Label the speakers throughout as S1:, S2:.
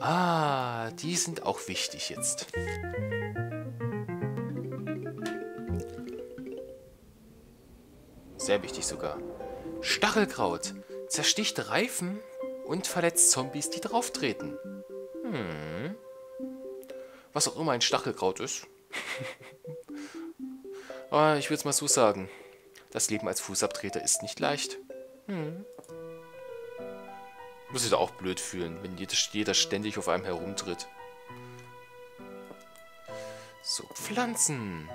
S1: Ah, die sind auch wichtig jetzt. Sehr wichtig sogar. Stachelkraut zersticht Reifen und verletzt Zombies, die drauftreten. Hm. Was auch immer ein Stachelkraut ist. Aber ich würde es mal so sagen. Das Leben als Fußabtreter ist nicht leicht. Hm. Muss sich da auch blöd fühlen, wenn jeder ständig auf einem herumtritt. So, Pflanzen.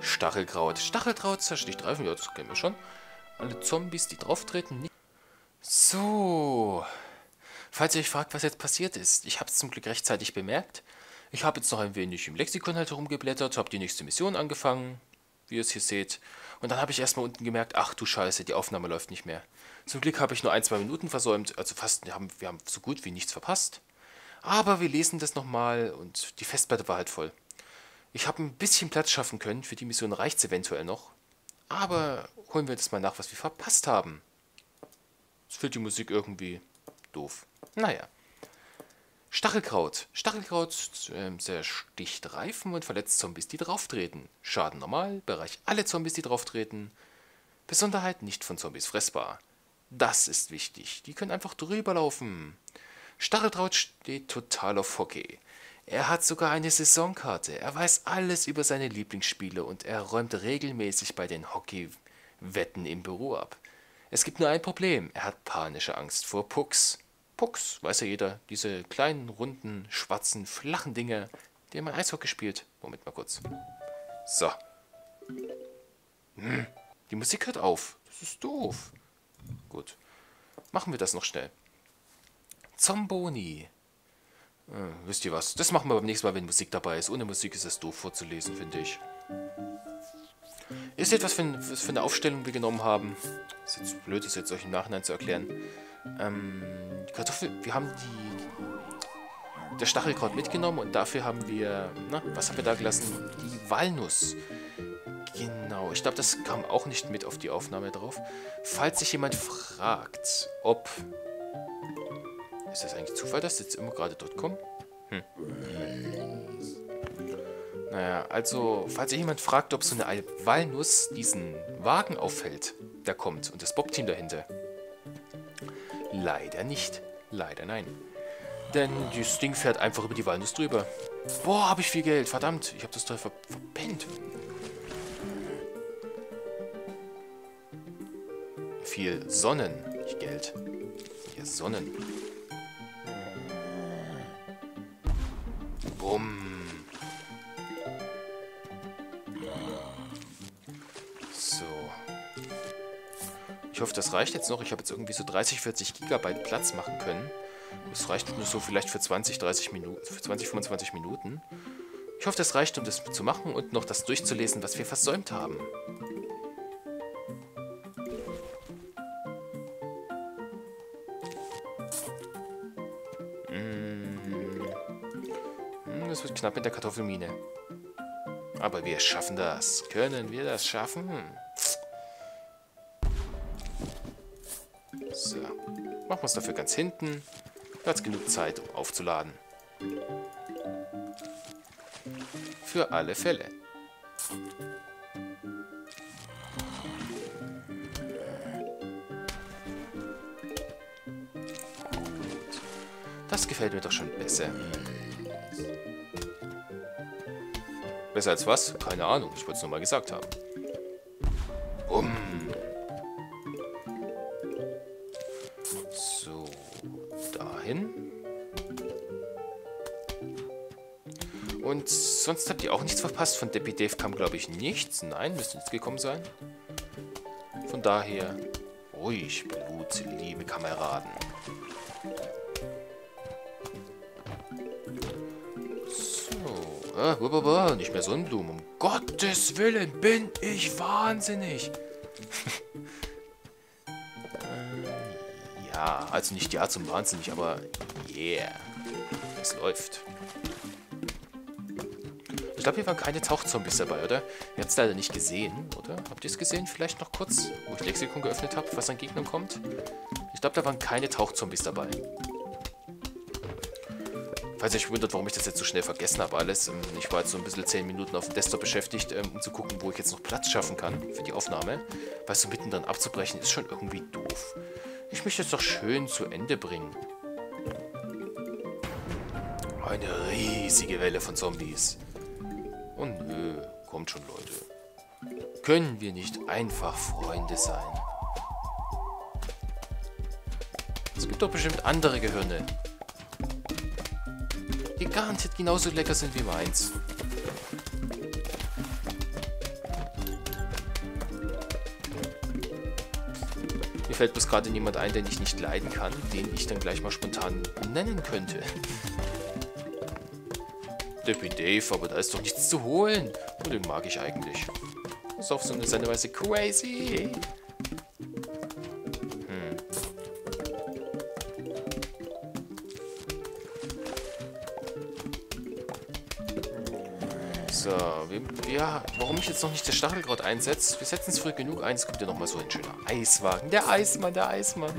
S1: Stachelkraut. Stachelkraut zersticht Reifen, ja, das kennen wir schon. Alle Zombies, die drauftreten, nicht. So. Falls ihr euch fragt, was jetzt passiert ist, ich habe es zum Glück rechtzeitig bemerkt. Ich habe jetzt noch ein wenig im Lexikon halt herumgeblättert, habe die nächste Mission angefangen, wie ihr es hier seht. Und dann habe ich erstmal unten gemerkt, ach du Scheiße, die Aufnahme läuft nicht mehr. Zum Glück habe ich nur ein, zwei Minuten versäumt, also fast, wir haben, wir haben so gut wie nichts verpasst. Aber wir lesen das nochmal und die Festplatte war halt voll. Ich habe ein bisschen Platz schaffen können, für die Mission reicht es eventuell noch. Aber holen wir das mal nach, was wir verpasst haben. Es fehlt die Musik irgendwie doof. Naja. Stachelkraut. Stachelkraut äh, zersticht Reifen und verletzt Zombies, die drauftreten. Schaden normal, Bereich alle Zombies, die drauftreten. Besonderheit nicht von Zombies fressbar. Das ist wichtig. Die können einfach drüber laufen. Stachelkraut steht total auf Hockey. Er hat sogar eine Saisonkarte. Er weiß alles über seine Lieblingsspiele und er räumt regelmäßig bei den Hockeywetten im Büro ab. Es gibt nur ein Problem. Er hat panische Angst vor Pucks. Pucks, weiß ja jeder, diese kleinen, runden, schwarzen, flachen Dinge, die man Eishockey spielt. Moment mal kurz. So. Hm, die Musik hört auf. Das ist doof. Gut. Machen wir das noch schnell. Zomboni. Äh, wisst ihr was? Das machen wir beim nächsten Mal, wenn Musik dabei ist. Ohne Musik ist es doof vorzulesen, finde ich. Ihr seht, was für, für eine Aufstellung wir genommen haben. Ist jetzt blöd, das jetzt euch im Nachhinein zu erklären. Ähm, Kartoffel, wir haben die, der Stachelkraut mitgenommen und dafür haben wir, na, was haben wir da gelassen? Die Walnuss. Genau, ich glaube, das kam auch nicht mit auf die Aufnahme drauf. Falls sich jemand fragt, ob... Ist das eigentlich Zufall, dass jetzt immer gerade dort kommt? Hm. Naja, also, falls sich jemand fragt, ob so eine Walnuss diesen Wagen auffällt, der kommt und das Bob-Team dahinter. Leider nicht. Leider nein. Denn das Ding fährt einfach über die Walnuss drüber. Boah, habe ich viel Geld. Verdammt, ich habe das toll ver verpennt. Viel Sonnen, nicht Geld. Hier Sonnen. Bumm. Hoffe, das reicht jetzt noch. Ich habe jetzt irgendwie so 30, 40 Gigabyte Platz machen können. Das reicht nur so vielleicht für 20, 30 Minuten, für 20, 25 Minuten. Ich hoffe, das reicht, um das zu machen und noch das durchzulesen, was wir versäumt haben. Hm. Hm, das wird knapp mit der Kartoffelmine. Aber wir schaffen das. Können wir das schaffen? Machen wir es dafür ganz hinten. Da hat genug Zeit, um aufzuladen. Für alle Fälle. Gut. Das gefällt mir doch schon besser. Besser als was? Keine Ahnung, ich wollte es nur mal gesagt haben. Und sonst habt ihr auch nichts verpasst. Von Deppy Dave kam, glaube ich, nichts. Nein, müsste nichts gekommen sein. Von daher, ruhig, Blut, liebe Kameraden. So, ah, nicht mehr Sonnenblumen. Um Gottes Willen bin ich wahnsinnig. ja, also nicht ja zum Wahnsinnig, aber yeah, es läuft glaube, hier waren keine Tauchzombies dabei, oder? Ihr habt es leider nicht gesehen, oder? Habt ihr es gesehen vielleicht noch kurz, wo ich Lexikon geöffnet habe, was an Gegnern kommt? Ich glaube, da waren keine Tauchzombies dabei. Falls ihr euch wundert, warum ich das jetzt so schnell vergessen habe alles. Ähm, ich war jetzt so ein bisschen 10 Minuten auf dem Desktop beschäftigt, ähm, um zu gucken, wo ich jetzt noch Platz schaffen kann für die Aufnahme. Weil so mittendrin abzubrechen ist schon irgendwie doof. Ich möchte es doch schön zu Ende bringen. Eine riesige Welle von Zombies. Oh nö, kommt schon, Leute. Können wir nicht einfach Freunde sein? Es gibt doch bestimmt andere Gehirne. Die garantiert genauso lecker sind wie meins. Fällt bloß gerade niemand ein, den ich nicht leiden kann, den ich dann gleich mal spontan nennen könnte. Deppy Dave, aber da ist doch nichts zu holen. Und den mag ich eigentlich. Ist auf so eine Weise crazy. So, wir, ja, warum ich jetzt noch nicht das Stachelkraut einsetze? Wir setzen es früh genug ein. Es kommt ja nochmal so ein schöner Eiswagen. Der Eismann, der Eismann.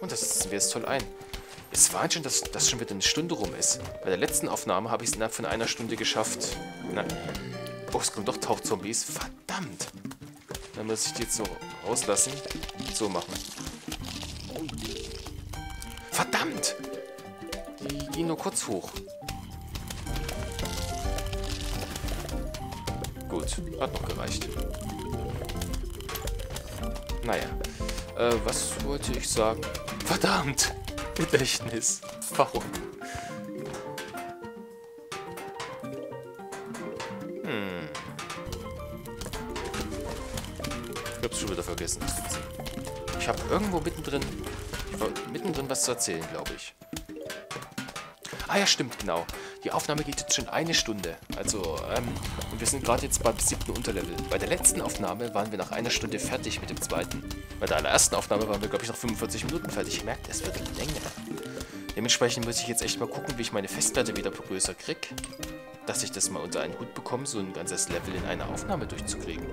S1: Und das setzen wir jetzt toll ein. Es war schon, dass das schon wieder eine Stunde rum ist. Bei der letzten Aufnahme habe ich es innerhalb von einer Stunde geschafft. Na, oh, es kommen doch Tauchzombies. Verdammt. Dann muss ich die jetzt so rauslassen. So machen. Verdammt! Die nur kurz hoch. Gut, hat noch gereicht. Naja. Äh, was wollte ich sagen? Verdammt! Gedächtnis. Warum? Hm. Ich hab's schon wieder vergessen. Ich habe irgendwo mittendrin, mittendrin was zu erzählen, glaube ich. Ah ja, stimmt, genau. Die Aufnahme geht jetzt schon eine Stunde. Also, ähm, und wir sind gerade jetzt beim siebten Unterlevel. Bei der letzten Aufnahme waren wir nach einer Stunde fertig mit dem zweiten. Bei der allerersten Aufnahme waren wir, glaube ich, nach 45 Minuten fertig. Ich merke, es wird länger. Dementsprechend muss ich jetzt echt mal gucken, wie ich meine Festplatte wieder größer kriege. Dass ich das mal unter einen Hut bekomme, so ein ganzes Level in einer Aufnahme durchzukriegen.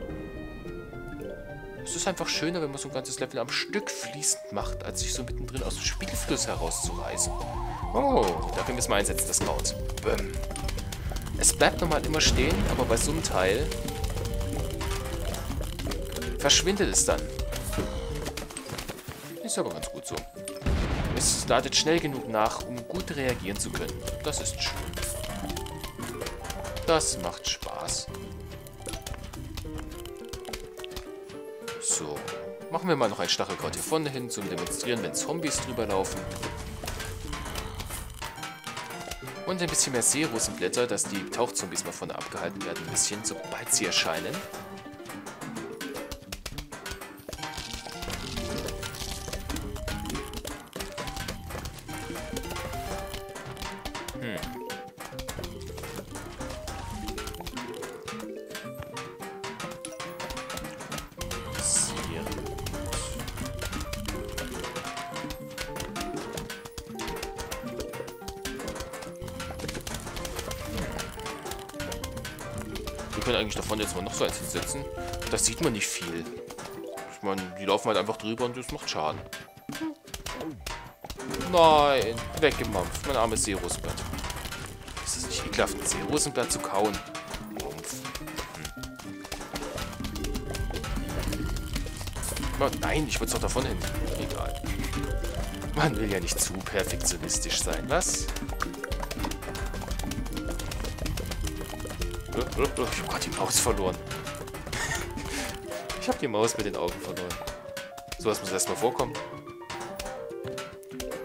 S1: Es ist einfach schöner, wenn man so ein ganzes Level am Stück fließend macht, als sich so mittendrin aus dem Spielfluss herauszureißen. Oh, da können wir einsetzen, das Kraut. Bäm. Es bleibt normal immer stehen, aber bei so einem Teil verschwindet es dann. Ist aber ganz gut so. Es ladet schnell genug nach, um gut reagieren zu können. Das ist schön. Das macht Spaß. So. Machen wir mal noch ein Stachelkraut hier vorne hin, zum Demonstrieren, wenn Zombies drüber laufen. Und ein bisschen mehr Seerosenblätter, dass die Tauchzombies mal vorne abgehalten werden, ein bisschen, sobald sie erscheinen. Können eigentlich davon jetzt mal noch so eins hinsetzen. Das sieht man nicht viel. Ich meine, die laufen halt einfach drüber und das macht Schaden. Nein, weggemampft. Mein armes Seerosenblatt. Ist das nicht ekelhaft, ein Seerosenblatt zu kauen? Hm. Nein, ich würde es doch davon hin. Egal. Man will ja nicht zu perfektionistisch sein, was? Ich hab grad die Maus verloren. ich hab die Maus mit den Augen verloren. So was muss erstmal vorkommen.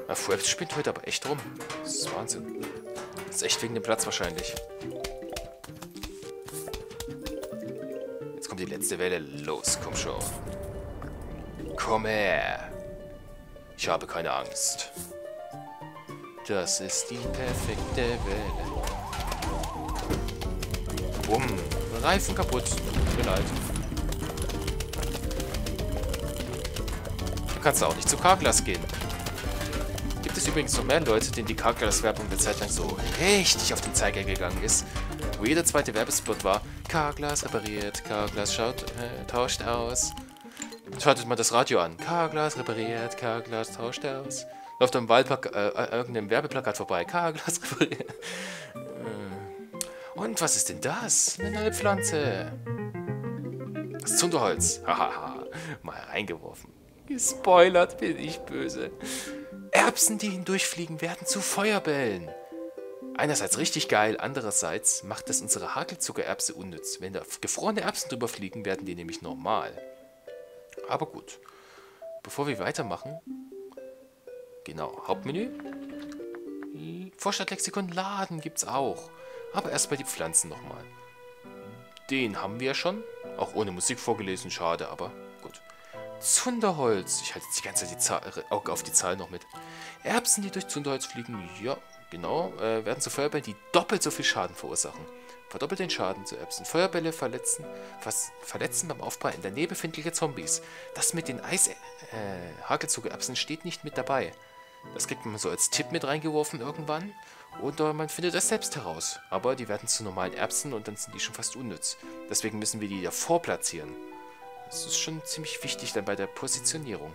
S1: Na, Fuebs spinnt heute aber echt rum. Das ist Wahnsinn. Das ist echt wegen dem Platz wahrscheinlich. Jetzt kommt die letzte Welle. Los, komm schon. Komm her. Ich habe keine Angst. Das ist die perfekte Welle. Bumm. Reifen kaputt. Tut mir leid. Du kannst auch nicht zu Carglass gehen. Gibt es übrigens noch mehr Leute, denen die Carglass-Werbung eine Zeit lang so richtig auf den Zeiger gegangen ist. Wo jeder zweite Werbespot war, Carglass repariert, Carglass schaut, äh, tauscht aus. Schaltet mal das Radio an. K-Glas repariert, K-Glas tauscht aus. Läuft am Wahlplak äh, äh, irgendeinem Werbeplakat vorbei. K-Glas repariert. Und was ist denn das? Eine neue Pflanze. Das Zunderholz. Hahaha. Mal reingeworfen. Gespoilert bin ich böse. Erbsen, die hindurchfliegen, werden zu Feuerbällen. Einerseits richtig geil, andererseits macht es unsere Hagelzuckererbse unnütz. Wenn da gefrorene Erbsen drüber fliegen, werden die nämlich normal. Aber gut. Bevor wir weitermachen, genau, Hauptmenü. Vorstadtlexikon Laden gibt's auch. Aber erstmal die Pflanzen nochmal. Den haben wir schon. Auch ohne Musik vorgelesen, schade, aber gut. Zunderholz. Ich halte jetzt die ganze Zeit die Zahl, äh, Auge auf die Zahl noch mit. Erbsen, die durch Zunderholz fliegen, ja, genau, äh, werden zu Feuerbällen, die doppelt so viel Schaden verursachen. Verdoppelt den Schaden zu Erbsen. Feuerbälle verletzen, was, verletzen beim Aufbau in der Nähe befindliche Zombies. Das mit den Eis, äh, steht nicht mit dabei. Das kriegt man so als Tipp mit reingeworfen irgendwann. Oder man findet das selbst heraus. Aber die werden zu normalen Erbsen und dann sind die schon fast unnütz. Deswegen müssen wir die davor platzieren. Das ist schon ziemlich wichtig dann bei der Positionierung.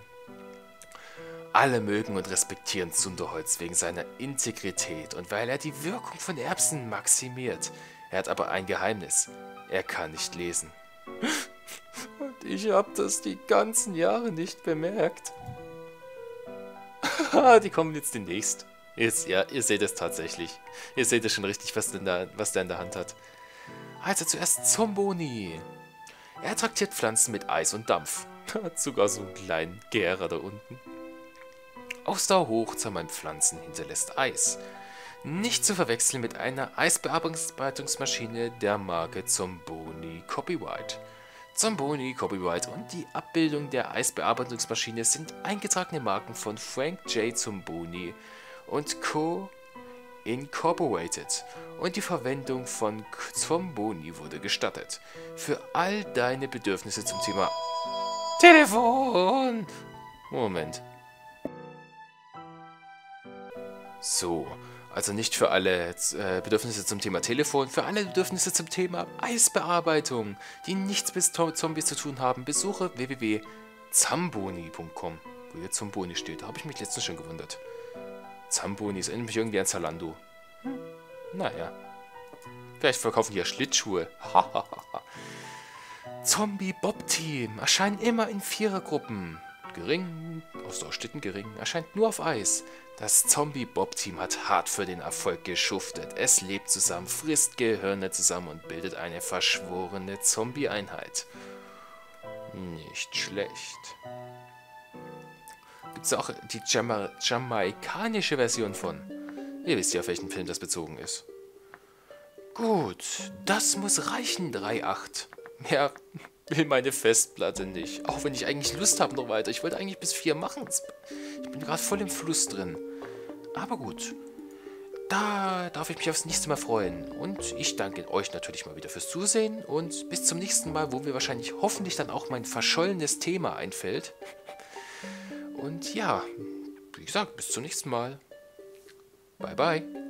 S1: Alle mögen und respektieren Zunderholz wegen seiner Integrität und weil er die Wirkung von Erbsen maximiert. Er hat aber ein Geheimnis. Er kann nicht lesen. Und ich habe das die ganzen Jahre nicht bemerkt. die kommen jetzt demnächst. Jetzt, ja, ihr seht es tatsächlich. Ihr seht es schon richtig, was, denn da, was der in der Hand hat. Also zuerst Zomboni. Er traktiert Pflanzen mit Eis und Dampf. Hat sogar so einen kleinen Gärer da unten. Ausdauer hoch meinen Pflanzen hinterlässt Eis. Nicht zu verwechseln mit einer Eisbearbeitungsmaschine der Marke Zomboni Copyright. Zomboni Copyright und die Abbildung der Eisbearbeitungsmaschine sind eingetragene Marken von Frank J. Zomboni und Co. Incorporated und die Verwendung von Zomboni wurde gestattet. Für all deine Bedürfnisse zum Thema Telefon. Moment. So, also nicht für alle äh, Bedürfnisse zum Thema Telefon, für alle Bedürfnisse zum Thema Eisbearbeitung, die nichts mit Zombies zu tun haben, besuche www.zamboni.com, wo jetzt Zomboni steht. Da habe ich mich letztens schon gewundert. Zambonis, erinnert mich irgendwie an Zalando. Hm. Naja. Vielleicht verkaufen die ja Schlittschuhe. Zombie Bob Team erscheinen immer in Vierergruppen. Gering, Ausdauerstätten gering, erscheint nur auf Eis. Das Zombie Bob Team hat hart für den Erfolg geschuftet. Es lebt zusammen, frisst Gehirne zusammen und bildet eine verschworene Zombie-Einheit. Nicht schlecht. Gibt es auch die Jama jamaikanische Version von? Ihr wisst ja, auf welchen Film das bezogen ist. Gut, das muss reichen, 3.8. Mehr will meine Festplatte nicht. Auch wenn ich eigentlich Lust habe noch weiter. Ich wollte eigentlich bis 4 machen. Ich bin gerade voll im Fluss drin. Aber gut. Da darf ich mich aufs nächste Mal freuen. Und ich danke euch natürlich mal wieder fürs Zusehen. Und bis zum nächsten Mal, wo mir wahrscheinlich hoffentlich dann auch mein verschollenes Thema einfällt. Und ja, wie gesagt, bis zum nächsten Mal. Bye, bye.